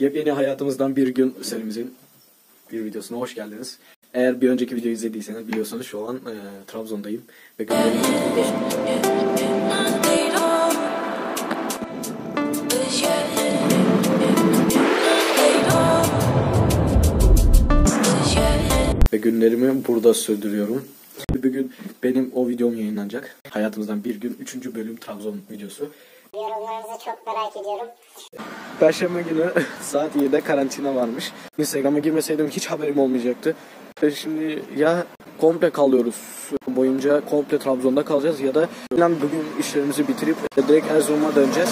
Yepyeni hayatımızdan bir gün serimizin bir videosuna hoş geldiniz. Eğer bir önceki videoyu izlediyseniz biliyorsunuz şu an e, Trabzon'dayım. Ve ve günlerimi burada sürdürüyorum. Bugün benim o videom yayınlanacak. Hayatımızdan bir gün 3. bölüm Trabzon videosu. Yorumlarınızı çok merak ediyorum. Perşembe günü saat 7'de karantina varmış. Instagram'a girmeseydim hiç haberim olmayacaktı. Ve Şimdi ya komple kalıyoruz boyunca komple Trabzon'da kalacağız ya da plan bugün işlerimizi bitirip direkt Erzurum'a döneceğiz.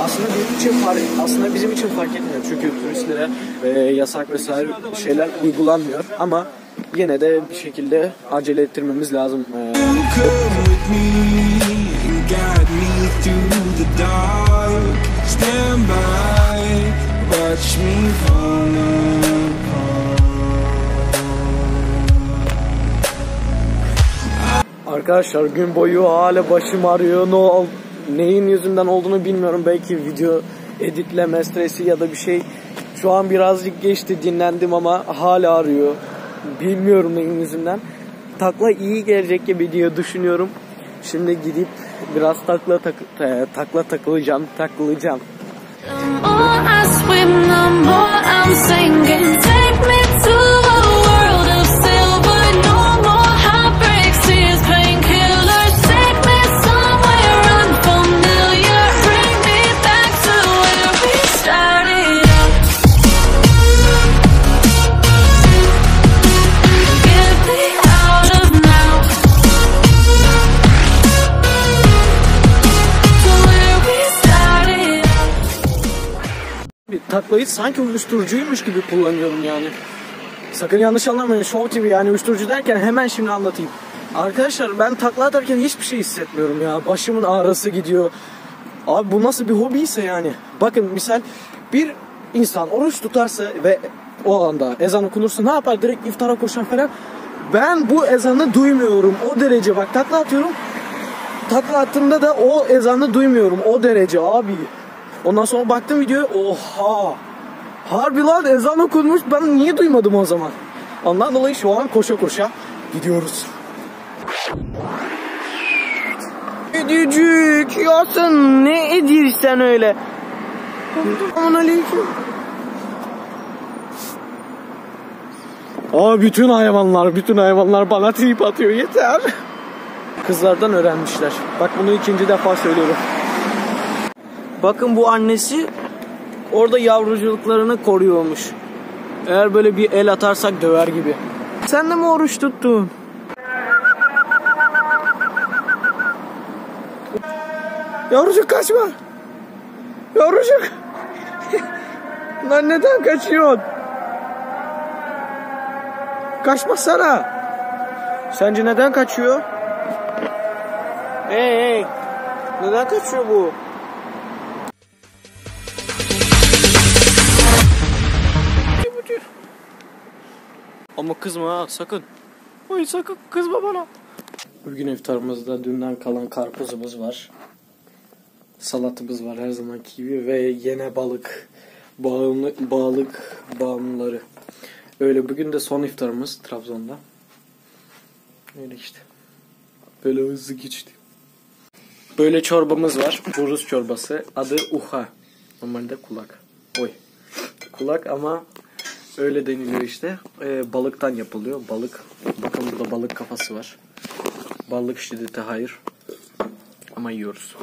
Aslında bizim için fark, aslında bizim için fark etmiyor çünkü turistlere e, yasak vesaire şeyler uygulanmıyor ama yine de bir şekilde acele ettirmemiz lazım. E, the dark. Stand by, watch me fall. Arkadaşlar gün boyu hala başım ağrıyor. Ne ol, neyin yüzünden olduğunu bilmiyorum. Belki video editleme stresi ya da bir şey. Şu an birazcık geçti dinlendim ama hala ağrıyor. Bilmiyorum neyin yüzünden. Takla iyi gelecek gibi diye düşünüyorum. Şimdi gidip biraz takla tak, e, takla takılacağım, takılacağım. Taklayı sanki uyuşturucuymuş gibi kullanıyorum yani. Sakın yanlış anlamayın. Show TV yani uyuşturucu derken hemen şimdi anlatayım. Arkadaşlar ben takla atarken hiçbir şey hissetmiyorum ya. Başımın ağrısı gidiyor. Abi bu nasıl bir hobiyse yani. Bakın misal bir insan oruç tutarsa ve o anda ezan okunursa ne yapar? Direkt iftara koşar falan. Ben bu ezanı duymuyorum. O derece bak takla atıyorum. Takla attığımda da o ezanı duymuyorum. O derece abi. Ondan sonra baktım videoya oha. Harbi lan ezan okunmuş ben niye duymadım o zaman? Ondan dolayı şu an koşa koşa gidiyoruz. Edicik yasın ne edirsen öyle. Aman aleyküm. Aa bütün hayvanlar, bütün hayvanlar bana trip atıyor yeter. Kızlardan öğrenmişler. Bak bunu ikinci defa söylüyorum. Bakın bu annesi orada yavruculuklarını koruyormuş. Eğer böyle bir el atarsak döver gibi. Sen de mi oruç tuttun? Yavrucuk kaçma. Yavrucuk. Lan neden kaçıyorsun? Kaçmasana. Sence neden kaçıyor? Hey hey. Neden kaçıyor bu? Ama kızma sakın. Oy sakın kızma bana. Bugün iftarımızda dünden kalan karpuzumuz var. Salatımız var her zamanki gibi ve yine balık. Bağımlı, balık bağımlıları. Öyle bugün de son iftarımız Trabzon'da. Öyle işte. Böyle hızlı geçti. Böyle çorbamız var. Bu Rus çorbası. Adı uha. Normalde kulak. Oy. Kulak ama öyle deniliyor işte. Ee, balıktan yapılıyor. Balık. Bakın burada balık kafası var. Balık şiddeti hayır. Ama yiyoruz.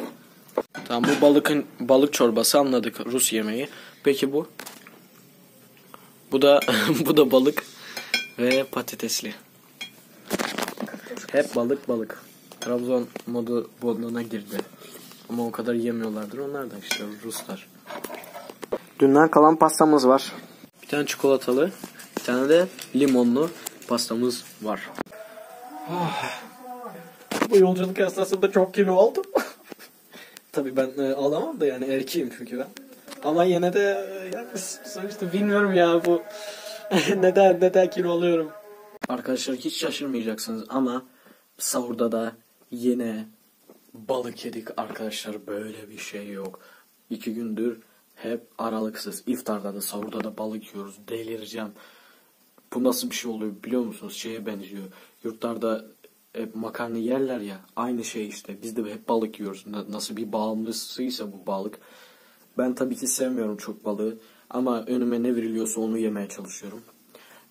Tamam bu balıkın balık çorbası anladık. Rus yemeği. Peki bu? Bu da bu da balık ve patatesli. Hep balık balık. Trabzon modu moduna girdi. Ama o kadar yemiyorlardır onlar da işte Ruslar. Dünden kalan pastamız var. Bir tane çikolatalı, bir tane de limonlu pastamız var. Bu yolculuk esnasında çok kilo aldım. Tabii ben e, alamam da yani erkeğim çünkü ben. Ama yine de e, yani sonuçta bilmiyorum ya bu neden neden kilo alıyorum. Arkadaşlar hiç şaşırmayacaksınız ama sahurda da yine balık yedik arkadaşlar böyle bir şey yok. İki gündür Hep aralıksız. İftarda da sahurda da balık yiyoruz. Delireceğim. Bu nasıl bir şey oluyor biliyor musunuz? Şeye benziyor. Yurtlarda hep makarna yerler ya. Aynı şey işte. Biz de hep balık yiyoruz. Na- Nasıl bir bağımlısıysa bu balık. Ben tabii ki sevmiyorum çok balığı. Ama önüme ne veriliyorsa onu yemeye çalışıyorum.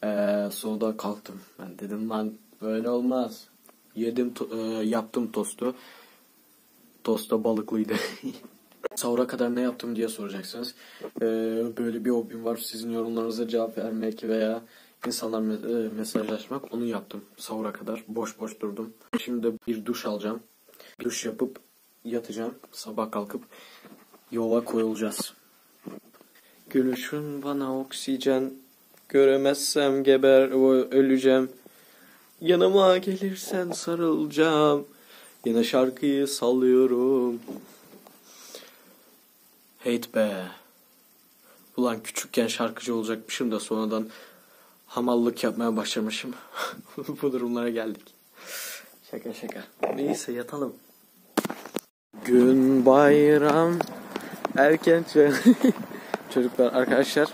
Ee, sonra kalktım. Ben dedim lan böyle olmaz. Yedim to- e, yaptım tostu. Tost da balıklıydı. Sahura kadar ne yaptım diye soracaksınız. Ee, böyle bir hobim var. Sizin yorumlarınıza cevap vermek veya insanlar e, mesajlaşmak. Onu yaptım sahura kadar. Boş boş durdum. Şimdi bir duş alacağım. Duş yapıp yatacağım. Sabah kalkıp yola koyulacağız. Gülüşün bana oksijen. Göremezsem geber öleceğim. Yanıma gelirsen sarılacağım. Yine şarkıyı sallıyorum. Hate be. Ulan küçükken şarkıcı olacakmışım da sonradan hamallık yapmaya başlamışım. Bu durumlara geldik. Şaka şaka. Neyse yatalım. Gün bayram erken çocuklar arkadaşlar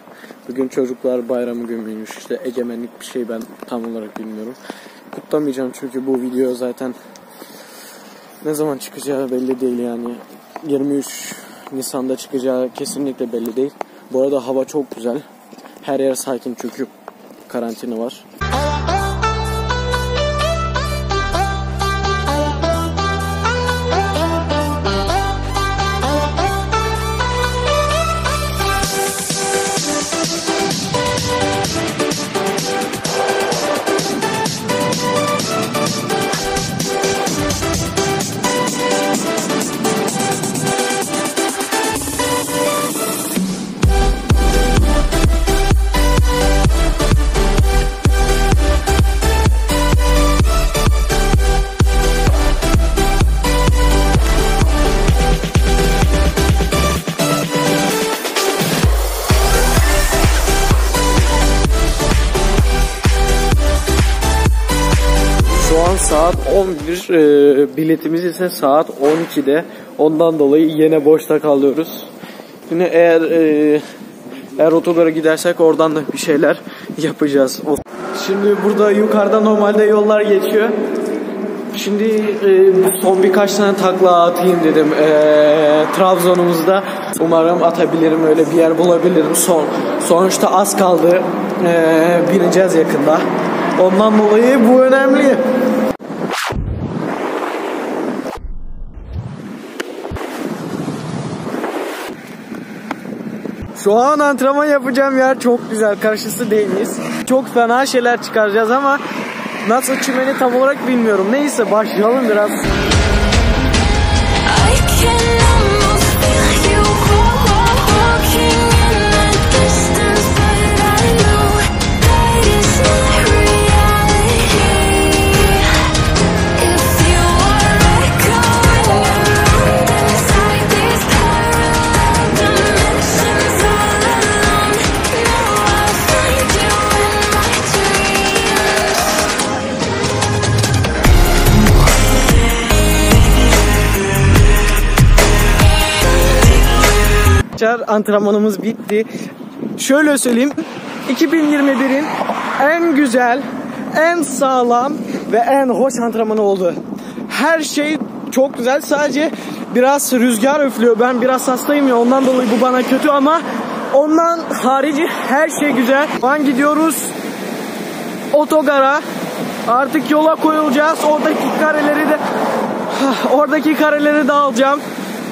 bugün çocuklar bayramı günüymüş işte egemenlik bir şey ben tam olarak bilmiyorum kutlamayacağım çünkü bu video zaten ne zaman çıkacağı belli değil yani 23 Nisan'da çıkacağı kesinlikle belli değil. Bu arada hava çok güzel. Her yer sakin çünkü karantina var Şu an saat 11, e, biletimiz ise saat 12'de. Ondan dolayı yine boşta kalıyoruz. Şimdi eğer e, eğer otogara gidersek oradan da bir şeyler yapacağız. Şimdi burada yukarıda normalde yollar geçiyor. Şimdi e, son birkaç tane takla atayım dedim e, Trabzon'umuzda. Umarım atabilirim öyle bir yer bulabilirim. Son, sonuçta az kaldı. E, bineceğiz yakında. Ondan dolayı bu önemli. Şu an antrenman yapacağım yer çok güzel. Karşısı deniz. Çok fena şeyler çıkaracağız ama nasıl çimeni tam olarak bilmiyorum. Neyse başlayalım biraz. I can antrenmanımız bitti. Şöyle söyleyeyim. 2021'in en güzel, en sağlam ve en hoş antrenmanı oldu. Her şey çok güzel. Sadece biraz rüzgar üflüyor. Ben biraz hastayım ya ondan dolayı bu bana kötü ama ondan harici her şey güzel. Şu an gidiyoruz otogara. Artık yola koyulacağız. Oradaki kareleri de oradaki kareleri de alacağım.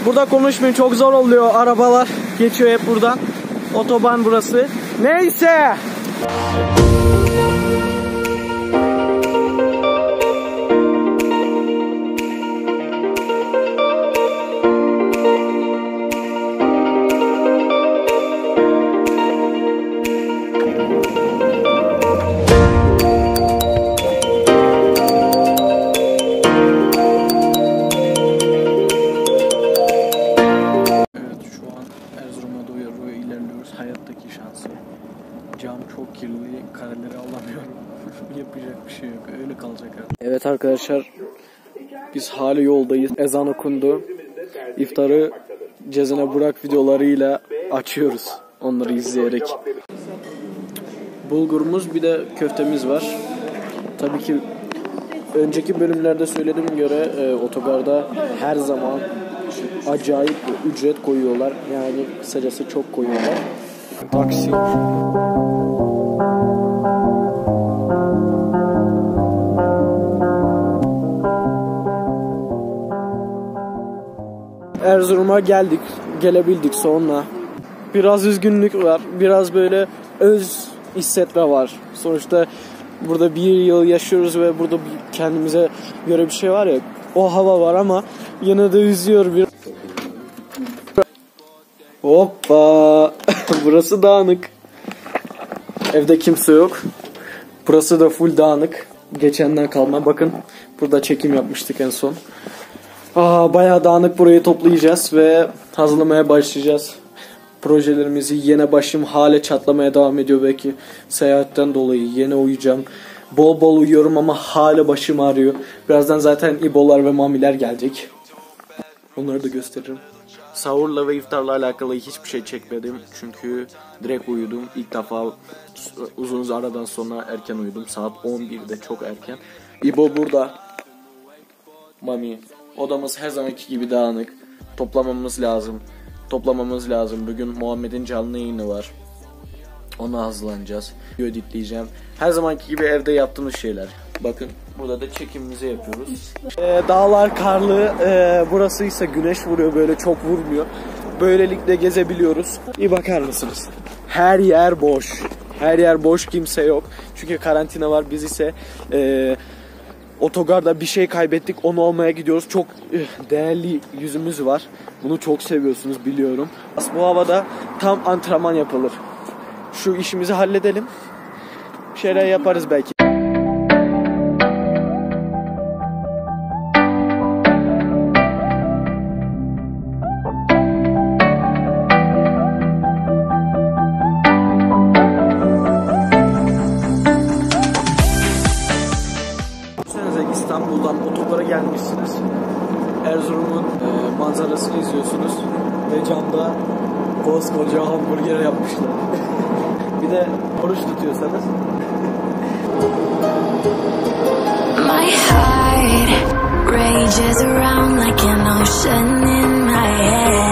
Burada konuşmayın çok zor oluyor. Arabalar geçiyor hep buradan. Otoban burası. Neyse. Ezan okundu. İftarı Cezene Burak videolarıyla açıyoruz onları izleyerek. Bulgurumuz bir de köftemiz var. Tabii ki önceki bölümlerde söylediğim göre e, otogarda her zaman acayip ücret koyuyorlar. Yani kısacası çok koyuyorlar. Taksi. Erzurum'a geldik, gelebildik sonra. Biraz üzgünlük var, biraz böyle öz hissetme var. Sonuçta burada bir yıl yaşıyoruz ve burada kendimize göre bir şey var ya, o hava var ama yine de üzüyor bir. Hoppa! Burası dağınık. Evde kimse yok. Burası da full dağınık. Geçenden kalma. Bakın burada çekim yapmıştık en son. Aa, bayağı dağınık burayı toplayacağız ve hazırlamaya başlayacağız. Projelerimizi yine başım hale çatlamaya devam ediyor belki seyahatten dolayı yine uyuyacağım. Bol bol uyuyorum ama hala başım ağrıyor. Birazdan zaten ibolar ve mamiler gelecek. Onları da gösteririm. Sahurla ve iftarla alakalı hiçbir şey çekmedim. Çünkü direkt uyudum. İlk defa uzun aradan sonra erken uyudum. Saat 11'de çok erken. İbo burada. Mami. Odamız her zamanki gibi dağınık. Toplamamız lazım. Toplamamız lazım. Bugün Muhammed'in canlı yayını var. Ona hazırlanacağız. Editleyeceğim. Her zamanki gibi evde yaptığımız şeyler. Bakın burada da çekimimizi yapıyoruz. Ee, dağlar karlı. Ee, burası ise güneş vuruyor böyle çok vurmuyor. Böylelikle gezebiliyoruz. İyi bakar mısınız? Her yer boş. Her yer boş kimse yok. Çünkü karantina var. Biz ise ee, otogarda bir şey kaybettik onu almaya gidiyoruz. Çok eh, değerli yüzümüz var. Bunu çok seviyorsunuz biliyorum. Bu havada tam antrenman yapılır. Şu işimizi halledelim. Şeyler yaparız belki. My heart rages around like an ocean in my head.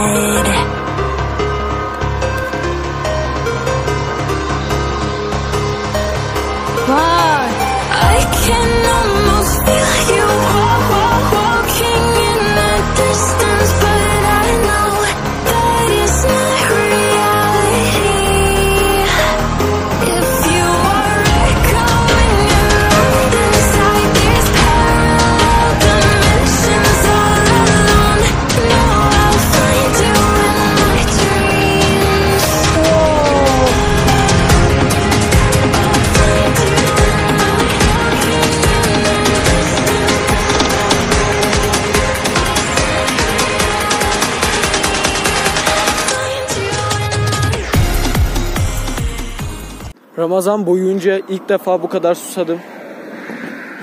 Ramazan boyunca ilk defa bu kadar susadım.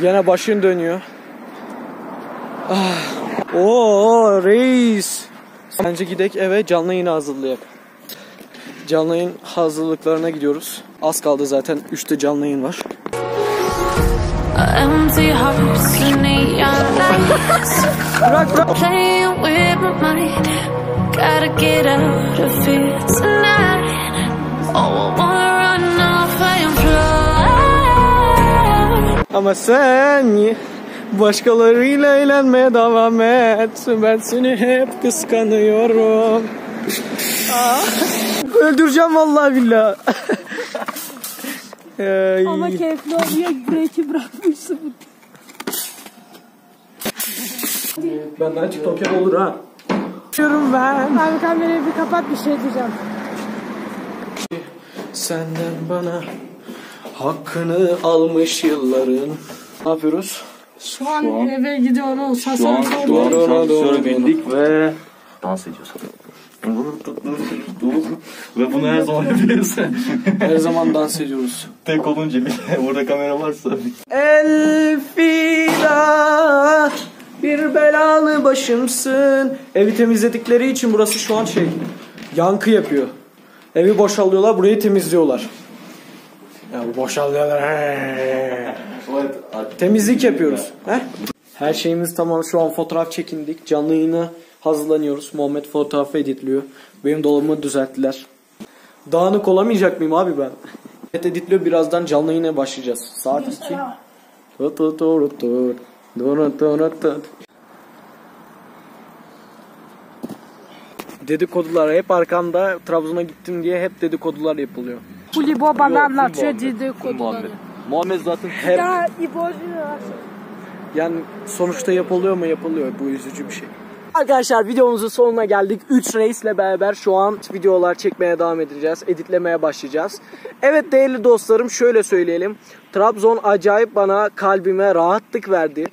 Yine başın dönüyor. Ah. Oo reis. Bence gidek eve canlı yayını hazırlayalım. Canlı yayın hazırlıklarına gidiyoruz. Az kaldı zaten 3'te canlı yayın var. Bırak bırak. Gotta get out of here tonight. Oh, I Ama sen başkalarıyla eğlenmeye devam et. Ben seni hep kıskanıyorum. Ah. Öldüreceğim vallahi billahi. Ay. Ama keyifli oluyor. Break'i bırakmışsın. Benden açık token olur ha. Diyorum ben. Abi kamerayı bir kapat bir şey diyeceğim. Senden bana hakkını almış yılların. Ne yapıyoruz? Şu an eve gidiyoruz. Şu an, şu an Doğru, doğru, şansölye doğru. bindik ve dans ediyoruz. ve bunu her zaman yapıyoruz. Her zaman dans ediyoruz. Tek olunca bile orada kamera varsa. Elfida bir belalı başımsın. Evi temizledikleri için burası şu an şey yankı yapıyor. Evi boşalıyorlar, burayı temizliyorlar. Ya boşalıyorlar. Temizlik yapıyoruz. He? Her şeyimiz tamam. Şu an fotoğraf çekindik. Canlı yayına hazırlanıyoruz. Muhammed fotoğrafı editliyor. Benim dolabımı düzelttiler. Dağınık olamayacak mıyım abi ben? Evet editliyor. Birazdan canlı yayına başlayacağız. Saat 2. Tut tut tut tut. Tut tut tut. Dedikodular hep arkamda Trabzon'a gittim diye hep dedikodular yapılıyor. Yok, full anlatıyor Muhammed. dedikoduları. Muhammed zaten Hep Ya yani sonuçta yapılıyor mu yapılıyor. Bu üzücü bir şey. Arkadaşlar videomuzun sonuna geldik. 3 reisle beraber şu an videolar çekmeye devam edeceğiz. Editlemeye başlayacağız. Evet değerli dostlarım şöyle söyleyelim. Trabzon acayip bana kalbime rahatlık verdi.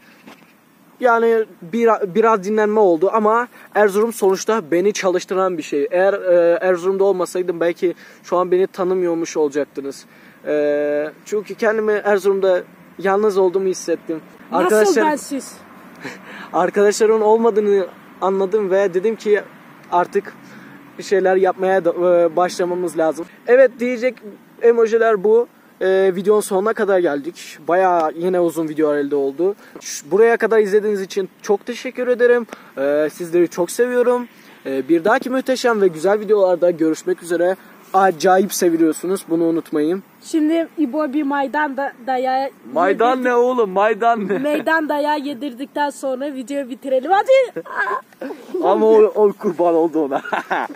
Yani bir, biraz dinlenme oldu ama Erzurum sonuçta beni çalıştıran bir şey. Eğer e, Erzurum'da olmasaydım belki şu an beni tanımıyormuş olacaktınız. E, çünkü kendimi Erzurum'da yalnız olduğumu hissettim. Nasıl bensiz? arkadaşların olmadığını anladım ve dedim ki artık bir şeyler yapmaya da, e, başlamamız lazım. Evet diyecek emojiler bu. E, videonun sonuna kadar geldik. Bayağı yine uzun video elde oldu. Buraya kadar izlediğiniz için çok teşekkür ederim. E, sizleri çok seviyorum. E, bir dahaki muhteşem ve güzel videolarda görüşmek üzere. Acayip seviliyorsunuz. Bunu unutmayın. Şimdi İbo bir maydan da dayağı Maydan ne oğlum maydan ne? meydan dayağı yedirdikten sonra videoyu bitirelim hadi. Ama o, o kurban oldu ona.